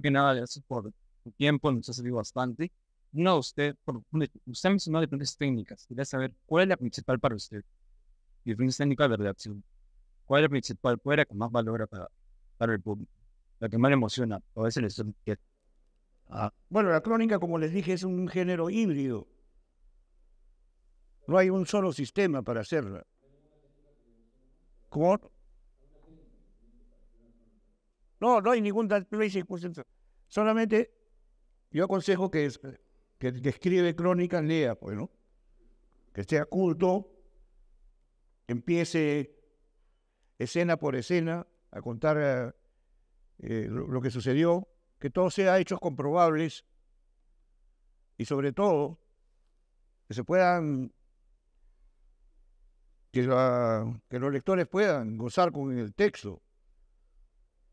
que nada, gracias por su tiempo, nos ha servido bastante. No, usted, por, usted mencionó diferentes técnicas. Quería saber cuál es la principal para usted. Diferentes técnicas de redacción. ¿Cuál es la principal? ¿Cuál es la que más valora para, para el público? La que más le emociona. A veces les ah, Bueno, la crónica, como les dije, es un género híbrido. No hay un solo sistema para hacerla. ¿Cómo? No, no hay ningún Solamente yo aconsejo que, que, que escribe crónicas lea, pues, ¿no? Que sea culto, empiece escena por escena a contar eh, lo, que sucedió, que todo sea hechos comprobables y sobre todo que se puedan que los lectores puedan gozar con el texto.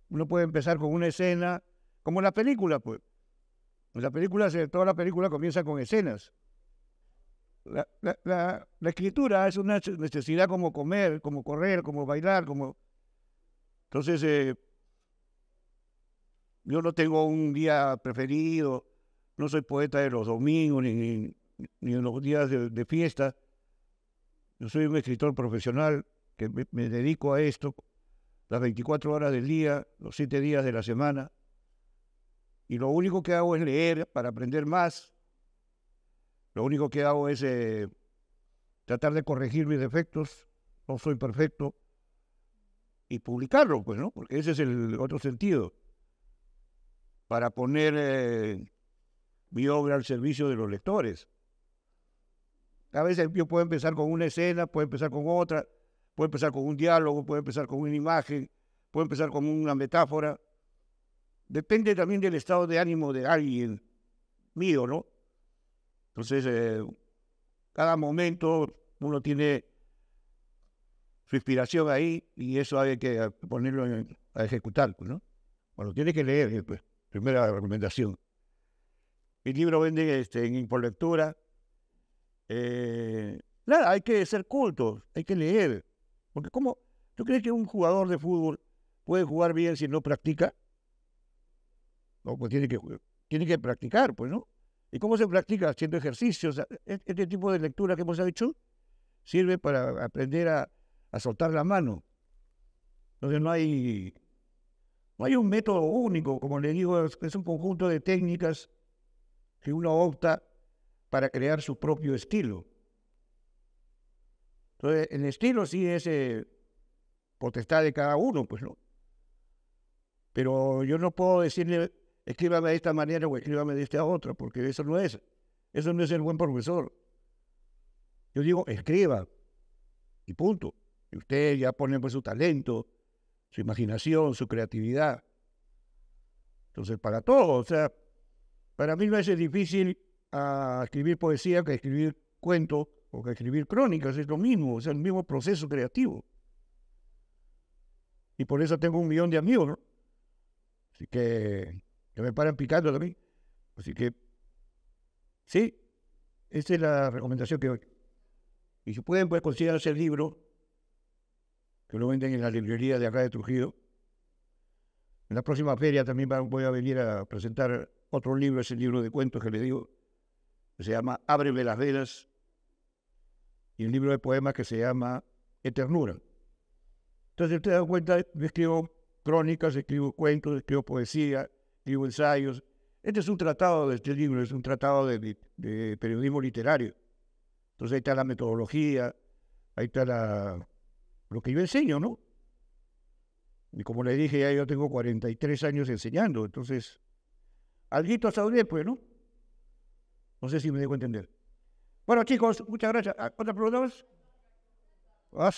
Uno puede empezar con una escena, como la película, pues. La película, toda la película comienza con escenas. La, escritura es una necesidad como comer, como correr, como bailar, como... Entonces, eh, yo no tengo un día preferido, no soy poeta de los domingos ni, ni, en los días de fiesta. Yo soy un escritor profesional que me, dedico a esto las 24 horas del día, los 7 días de la semana. Y lo único que hago es leer para aprender más. Lo único que hago es eh, tratar de corregir mis defectos. No soy perfecto. Y publicarlo, pues, ¿no? Porque ese es el otro sentido. Para poner eh, mi obra al servicio de los lectores. A veces yo puedo empezar con una escena, puedo empezar con otra, puedo empezar con un diálogo, puedo empezar con una imagen, puedo empezar con una metáfora. Depende también del estado de ánimo de alguien mío, ¿no? Entonces, eh, cada momento uno tiene su inspiración ahí y eso hay que ponerlo a ejecutar, pues, ¿no? Bueno, tiene que leer, pues, primera recomendación. El libro vende este, en Impolectura, eh, nada, hay que ser cultos, hay que leer. Porque ¿cómo? ¿Tú crees que un jugador de fútbol puede jugar bien si no practica? No, pues tiene que, tiene que practicar, pues, ¿no? ¿Y cómo se practica? Haciendo ejercicios. E, este tipo de lectura que hemos hecho sirve para aprender a, a soltar la mano. Entonces no hay, no hay un método único, como le digo, es un conjunto de técnicas que uno opta para crear su propio estilo. Entonces, el estilo sí es eh, potestad de cada uno, pues no. Pero yo no puedo decirle, escríbame de esta manera o escríbame de esta otra, porque eso no es. Eso no es el buen profesor. Yo digo, escriba, y punto. Y usted ya pone pues, su talento, su imaginación, su creatividad. Entonces, para todo, o sea, para mí no es difícil a escribir poesía que escribir cuentos o que escribir crónicas, es lo mismo, es el mismo proceso creativo. Y por eso tengo un millón de amigos, ¿no? Así que, que me paran picando también. Así que, sí, esa es la recomendación que doy. Y si pueden, pues considerarse el libro, que lo venden en la librería de acá de Trujillo. En la próxima feria también voy a venir a presentar otro libro, ese libro de cuentos que le digo, que se llama Ábreme las velas, y un libro de poemas que se llama Eternura. Entonces, usted da cuenta, yo escribo crónicas, escribo cuentos, escribo poesía, escribo ensayos. Este es un tratado de este libro, es un tratado de, periodismo literario. Entonces ahí está la metodología, ahí está la, lo que yo enseño, ¿no? Y como le dije, ya yo tengo 43 años enseñando, entonces, alguito saudí, pues, ¿no? No sé si me dejo entender. Bueno, chicos, muchas gracias. Ah, ¿Otra pregunta más? Ah,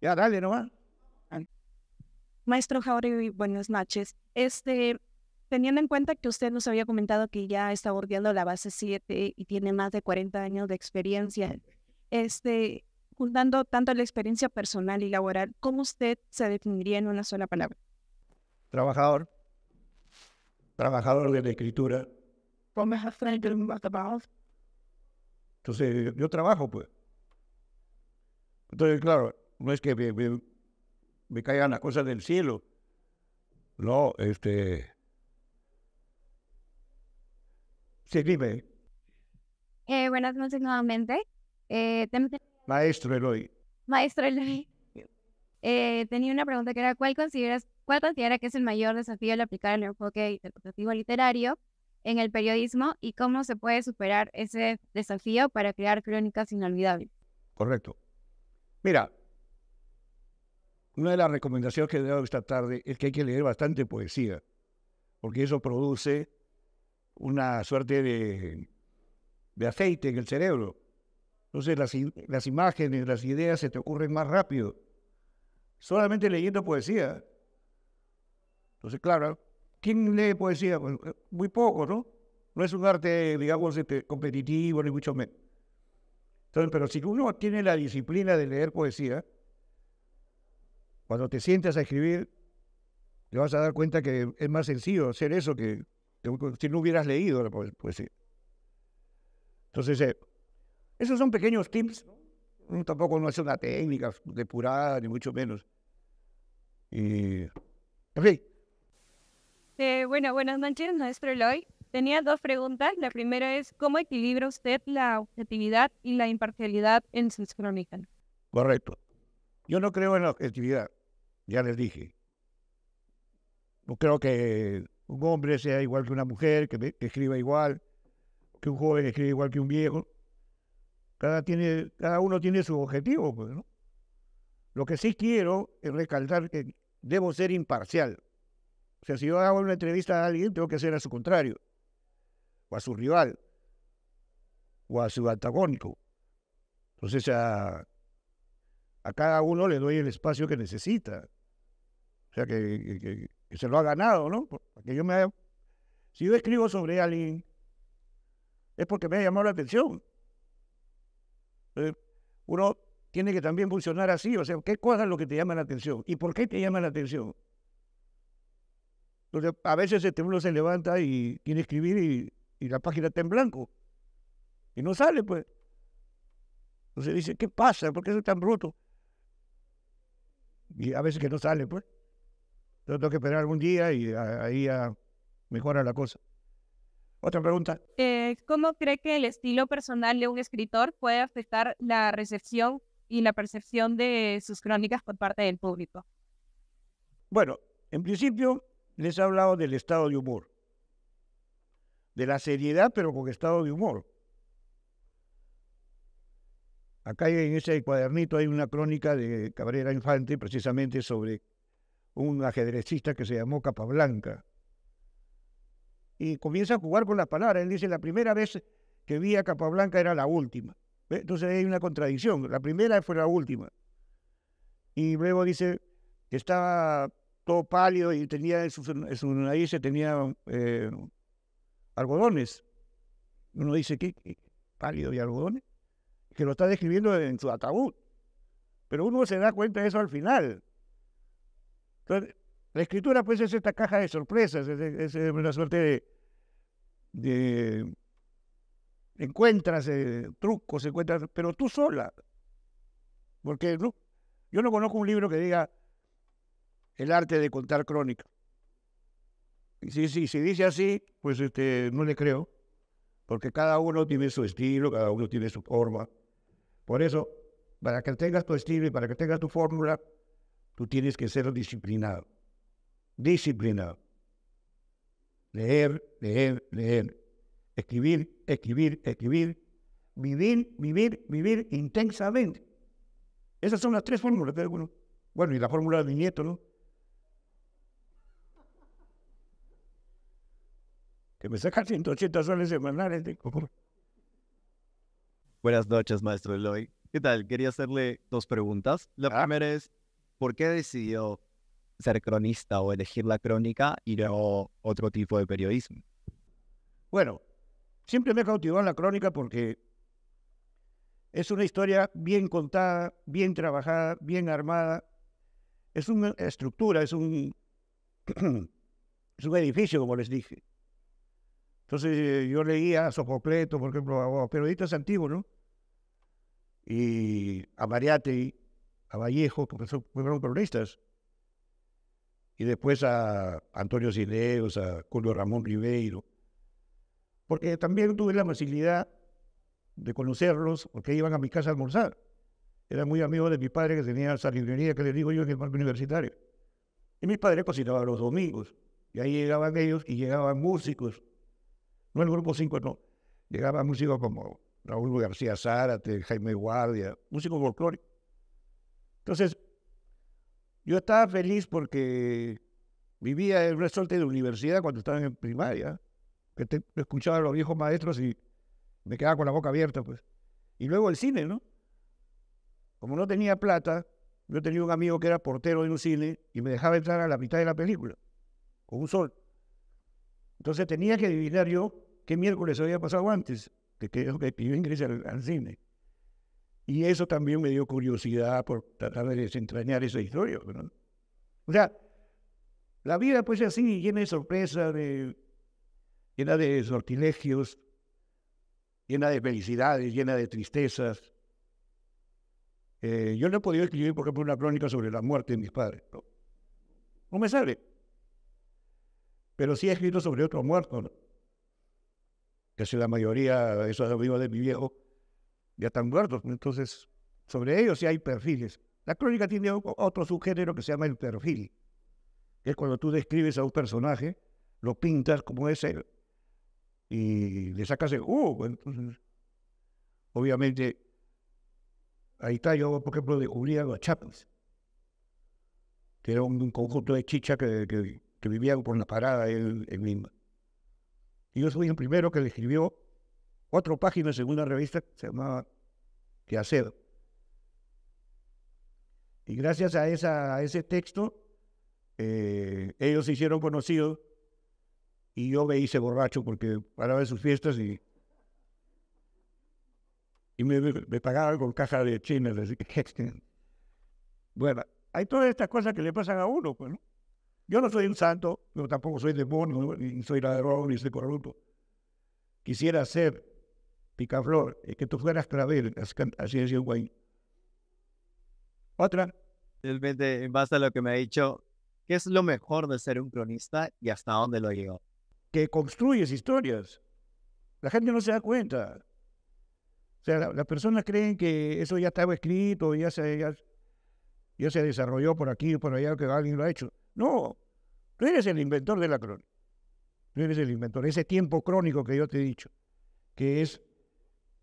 ya, dale nomás. Maestro Jauregui, buenas noches. Este, teniendo en cuenta que usted nos había comentado que ya está bordeando la base 7 y tiene más de 40 años de experiencia, este, juntando tanto la experiencia personal y laboral, ¿cómo usted se definiría en una sola palabra? Trabajador. Trabajador de la escritura entonces, yo trabajo, pues. Entonces, claro, no es que me, caigan las cosas del cielo. No, este. Sí, dime, Eh, buenas noches nuevamente. Eh, tem- maestro Eloy. maestro Eloy, eh, tenía una pregunta que era, ¿cuál, consideras, ¿cuál considera que es el mayor desafío al aplicar el enfoque interpretativo literario en el periodismo y cómo se puede superar ese desafío para crear crónicas inolvidables? Correcto. Mira, una de las recomendaciones que he dado esta tarde es que hay que leer bastante poesía, porque eso produce una suerte de, de aceite en el cerebro. Entonces las, las imágenes, las ideas se te ocurren más rápido, solamente leyendo poesía. Entonces, claro, ¿quién lee poesía? Eh, muy poco, ¿no? No es un arte, digamos, este, competitivo, ni mucho menos. Entonces, pero si uno tiene la disciplina de leer poesía, cuando te sientas a escribir, te vas a dar cuenta que es más sencillo hacer eso que, si no hubieras leído la poe- poesía. Entonces, eh, esos son pequeños tips. ¿no? Tampoco no es una técnica depurada, ni mucho menos. Y, en fin, Eh, bueno, buenas noches, maestro Eloy. Tenía dos preguntas. La primera es, ¿cómo equilibra usted la objetividad y la imparcialidad en sus crónicas? Correcto. Yo no creo en la objetividad, ya les dije. No creo que un hombre sea igual que una mujer, que, escriba igual, que un joven escriba igual que un viejo. Cada, tiene, cada uno tiene su objetivo, pues, ¿no? Lo que sí quiero es recalcar que debo ser imparcial. O sea, si yo hago una entrevista a alguien, tengo que ser a su contrario, o a su rival, o a su antagónico. Entonces, a, a cada uno le doy el espacio que necesita. O sea, que, se lo ha ganado, ¿no? Porque yo me si yo escribo sobre alguien, es porque me ha llamado la atención. Entonces, uno tiene que también funcionar así, o sea, ¿qué cosas lo que te llama la atención? ¿Y por qué te llama la atención? Entonces, a veces este, uno se levanta y quiere escribir y, y la página está en blanco. Y no sale, pues. Entonces dice, ¿qué pasa? ¿Por qué soy tan bruto? Y a veces que no sale, pues. Entonces tengo que esperar algún día y ahí ya mejora la cosa. Otra pregunta. Eh, ¿Cómo cree que el estilo personal de un escritor puede afectar la recepción y la percepción de sus crónicas por parte del público? Bueno, en principio les he hablado del estado de humor. De la seriedad, pero con estado de humor. Acá en ese cuadernito hay una crónica de Cabrera Infante, precisamente sobre un ajedrecista que se llamó Capablanca. Y comienza a jugar con las palabras. Él dice, la primera vez que vi a Capablanca era la última. Entonces hay una contradicción. La primera fue la última. Y luego dice que estaba todo pálido y tenía en su, en su nariz tenía eh, algodones. Uno dice, ¿qué? ¿Pálido y algodones? Que lo está describiendo en su ataúd. Pero uno se da cuenta de eso al final. Entonces, la escritura pues es esta caja de sorpresas, es, una suerte de, de- encuentras eh, trucos, encuentras, pero tú sola. Porque no- yo no conozco un libro que diga el arte de contar crónica. Y si, si, dice así, pues este, no le creo, porque cada uno tiene su estilo, cada uno tiene su forma. Por eso, para que tengas tu estilo y para que tengas tu fórmula, tú tienes que ser disciplinado. Disciplinado. Leer, leer, leer. Escribir, escribir, escribir. Vivir, vivir, vivir intensamente. Esas son las tres fórmulas. pero Bueno, bueno, y la fórmula de mi nieto, ¿no? Que me saca 180 soles semanales. de- Buenas noches, maestro Eloy. ¿Qué tal? Quería hacerle dos preguntas. La Ah. primera es, ¿por qué decidió ser cronista o elegir la crónica y no otro tipo de periodismo? Bueno, siempre me ha cautivado la crónica porque es una historia bien contada, bien trabajada, bien armada. Es una estructura, es un, es un edificio, como les dije. Entonces eh, yo leía a Sofocleto, por ejemplo, a, periodistas antiguos, ¿no? Y a Mariátegui, a Vallejo, que son- fueron cronistas. Y después a Antonio Cineos, a Julio Ramón Ribeiro, porque también tuve la facilidad de conocerlos, porque iban a mi casa a almorzar. Eran muy amigos de mi padre que tenía esa librería que les digo yo en el parque universitario. Y mi padre cocinaba los domingos. Y ahí llegaban ellos y llegaban músicos. No el grupo 5, no. Llegaban músicos como Raúl García Zárate, Jaime Guardia, músicos folclóricos. Entonces, yo estaba feliz porque vivía en una suerte de universidad cuando estaba en primaria, que escuchaba a los viejos maestros y me quedaba con la boca abierta, pues. Y luego el cine, ¿no? Como no tenía plata, yo tenía un amigo que era portero en un cine y me dejaba entrar a la mitad de la película, con un sol. Entonces tenía que adivinar yo qué miércoles había pasado antes que que yo ingresé al, cine. Y eso también me dio curiosidad por tratar de desentrañar esa historia. ¿no? O sea, la vida pues así, llena de sorpresas, llena de sortilegios, llena de felicidades, llena de tristezas. Eh, yo no he podido escribir, por ejemplo, una crónica sobre la muerte de mis padres. No, me sale. Pero sí he escrito sobre otros muertos, si la mayoría de esos amigos de mi viejo ya están muertos. Entonces, sobre ellos sí hay perfiles. La crónica tiene otro subgénero que se llama el perfil, que es cuando tú describes a un personaje, lo pintas como es él, y le sacas el. Entonces, obviamente, ahí está yo, por ejemplo, descubrí a los Chapins, que era un, conjunto de chicha que, que, vivían por la parada en, en Lima. Y yo soy el primero que le escribió cuatro páginas en una revista que se llamaba Quehacer. Y gracias a, esa, ese texto, eh, ellos se hicieron conocidos y yo me hice borracho porque paraba en sus fiestas y, y me, me pagaban con caja de chinas. bueno, hay todas estas cosas que le pasan a uno, pues, ¿no? Yo no soy un santo, pero tampoco soy demonio, ni soy ladrón, ni soy corrupto. Quisiera ser picaflor y que tú fueras clavel, así decía un güey. Otra. Realmente, en base a lo que me ha dicho, ¿qué es lo mejor de ser un cronista y hasta dónde lo llegó? que construyes historias. La gente no se da cuenta. O sea, las personas creen que eso ya estaba escrito, ya se, ya, se desarrolló por aquí por allá, que alguien lo ha hecho. No, tú eres el inventor de la crónica. Tú eres el inventor. Ese tiempo crónico que yo te he dicho, que es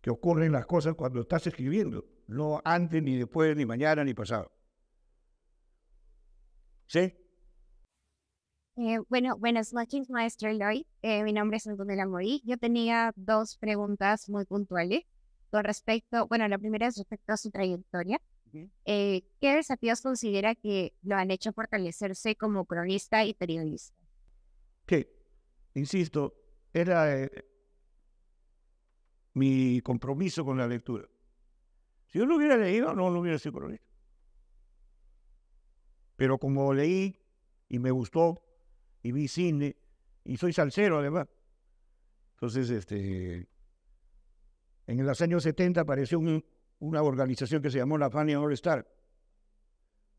que ocurren las cosas cuando estás escribiendo, no antes, ni después, ni mañana, ni pasado. ¿Sí? Eh, bueno, buenas noches, maestro Eloy. Eh, mi nombre es Antonella Morí. Yo tenía dos preguntas muy puntuales con respecto, bueno, la primera es respecto a su trayectoria. Eh, ¿Qué desafíos considera que lo han hecho fortalecerse como cronista y periodista? Que, insisto, era mi compromiso con la lectura. Si yo no hubiera leído, no lo hubiera sido cronista. Pero como leí y me gustó, y vi cine, y soy salsero además. Entonces, este, en los años 70 apareció una organización que se llamó la Fania All Star.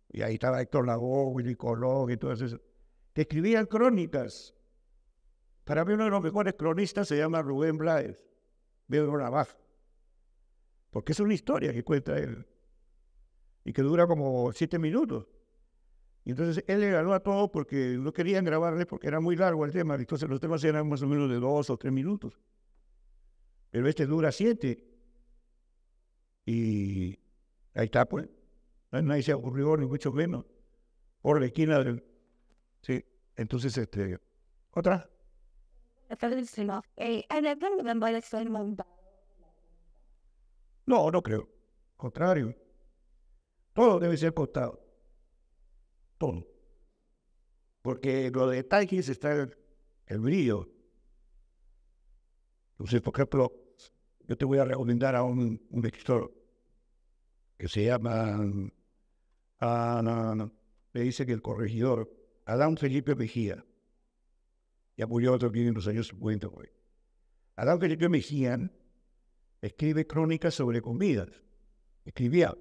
Y ahí estaba Héctor Lagó, Willy Colón y todas esas. Que escribían crónicas. Para mí uno de los mejores cronistas se llama Rubén Blades, Pedro Navaja. Porque es una historia que cuenta él. Y que dura como siete minutos. Y entonces él le ganó a todo porque no querían grabarle porque era muy largo el tema. Entonces los temas eran más o menos de dos o tres minutos. Pero este dura siete. Y ahí está, pues. Nadie se ocurrió, ni mucho menos. Por la esquina del. Sí. Entonces, este. ¿Otra? No, no creo. Contrario. Todo debe ser contado todo. Porque lo de detalles está el, el brillo. Entonces, por ejemplo, yo te voy a recomendar a un, un escritor que se llama, ah, no, no, me dice que el corregidor, Adán Felipe Mejía, ya murió otro en los años 50, güey. Adán Felipe Mejía escribe crónicas sobre comidas. Escribía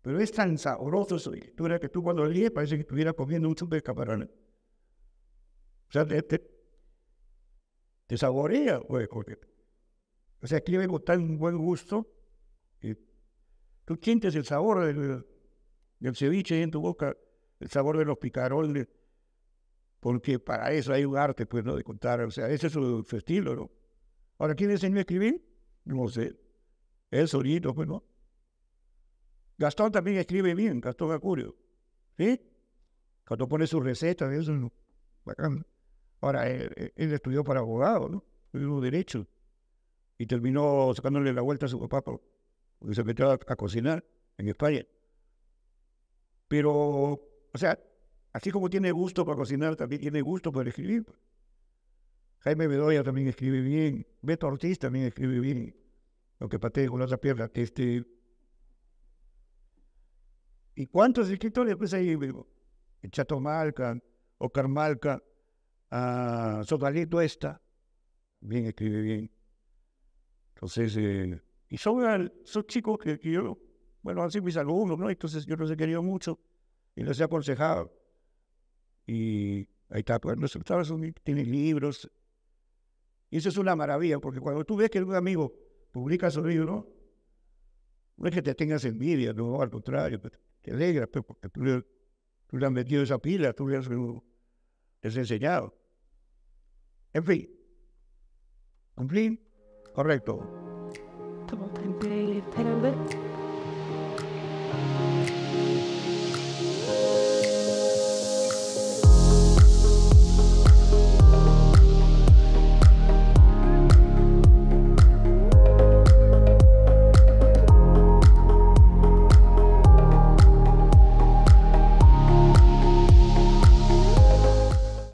pero es tan sabroso su lectura que tú cuando lees parece que estuviera comiendo un chupe de camarones. O sea, te, te saborea, pues, porque, o sea, escribe con tan buen gusto, que tú sientes el sabor del, del ceviche en tu boca, el sabor de los picarones, porque para eso hay un arte, pues, ¿no? De contar, o sea, ese es su, estilo, ¿no? Ahora, ¿quién enseñó a escribir? No sé. Él solito, pues, ¿no? Gastón también escribe bien, Gastón Acurio, ¿sí? Cuando pone sus recetas, eso es bacán. Ahora, él estudió para abogado, ¿no? Estudió Derecho. Y terminó sacándole la vuelta a su papá por- porque se metió a, a cocinar en España. Pero, o sea, así como tiene gusto para cocinar, también tiene gusto para escribir. pues. Jaime Bedoya también escribe bien. Beto Ortiz también escribe bien. Aunque patee con la otra pierna. Este, ¿Y cuántos escritores? Pues ahí, Chato Malca, Oscar Malca, a Sotalito esta, bien escribe bien. Entonces, eh, y son, son chicos que, que yo, bueno, sido mis alumnos, ¿no? Entonces yo los he querido mucho y les he aconsejado. Y ahí está, pues los tienen libros. Y eso es una maravilla, porque cuando tú ves que un amigo publica su libro, no es que te tengas envidia, no, al contrario, te alegra, pues, porque tú le, has metido esa pila, tú le has, has enseñado. En fin. ¿Cumplí? Correcto.